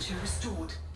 Temperature restored.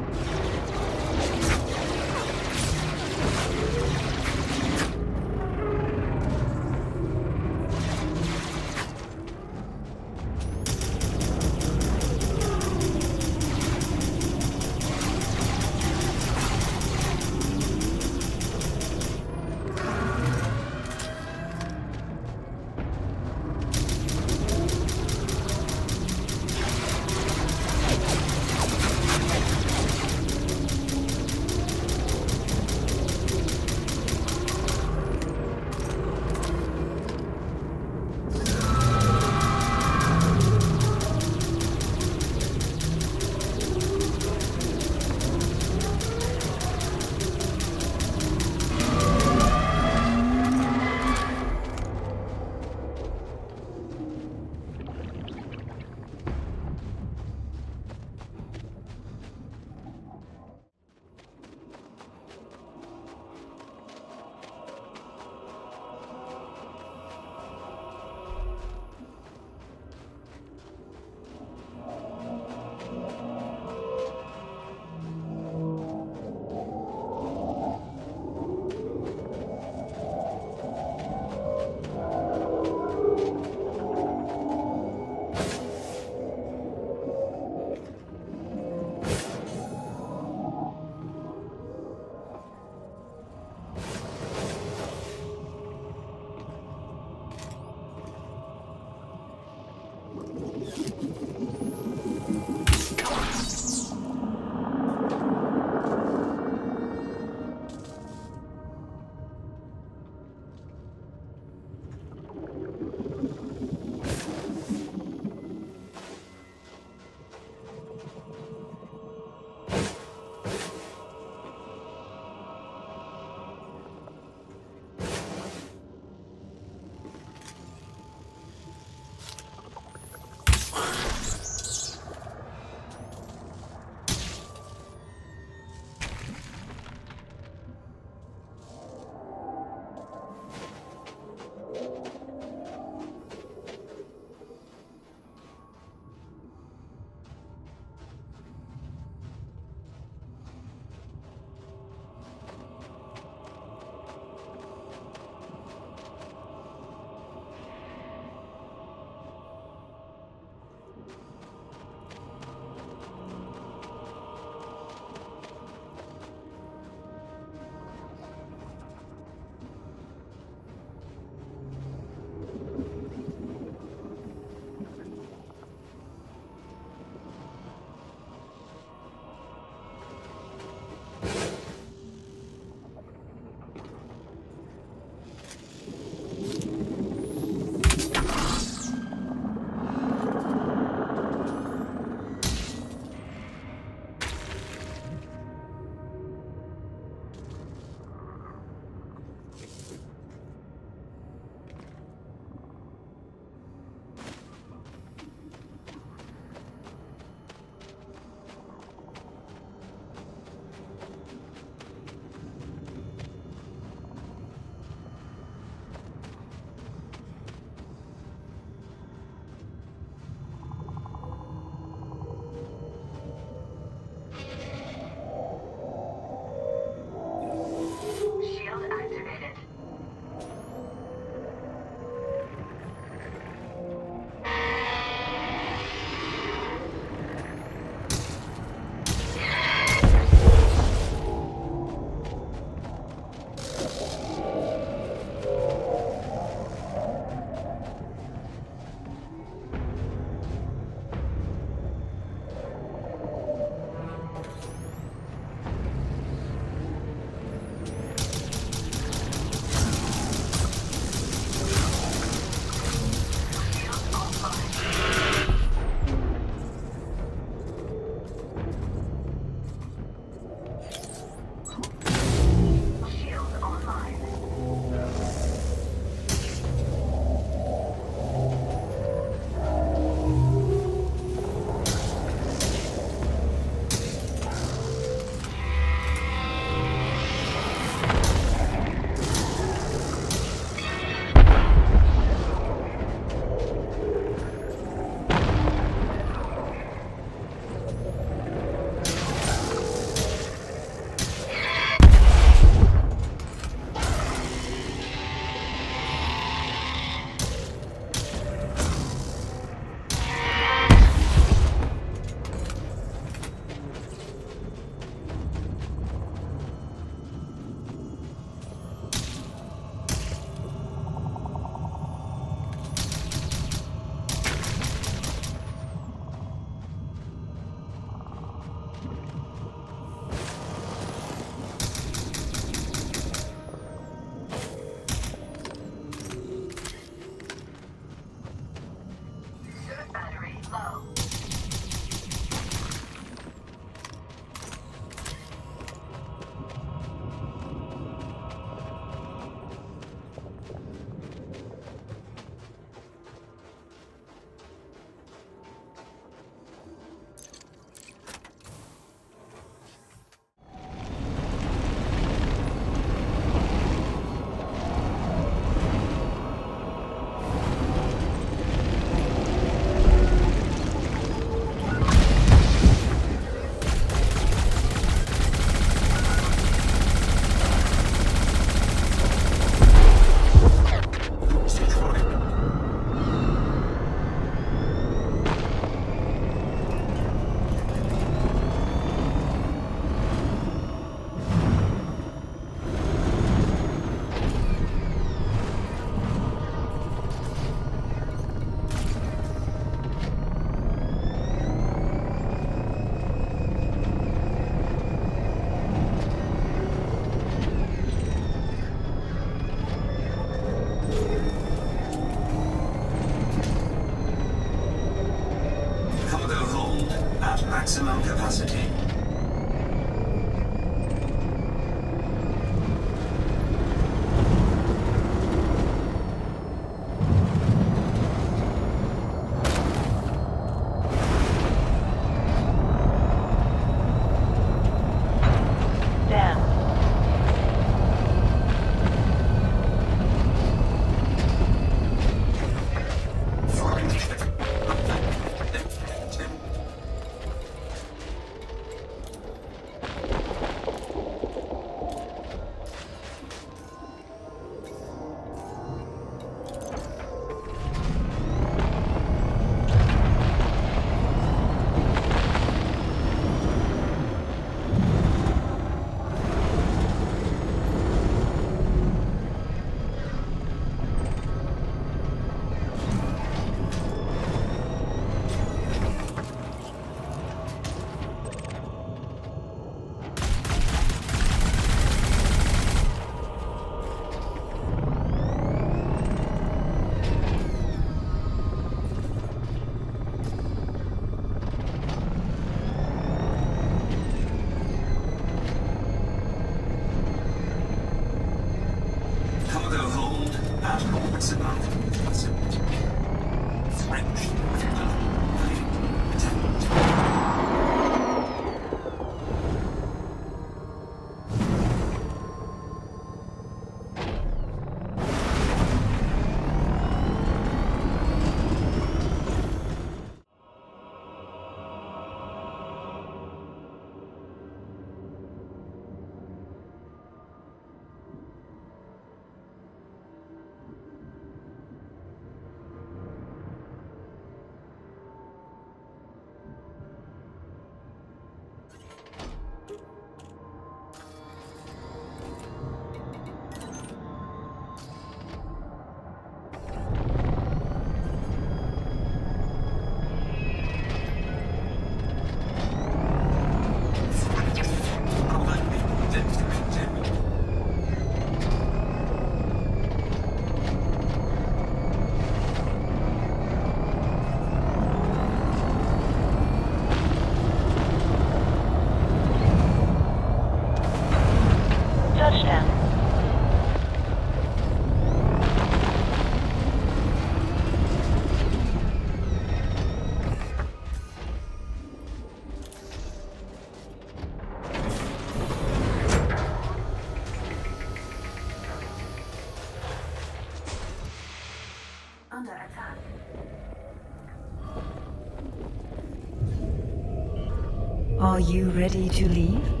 Are you ready to leave?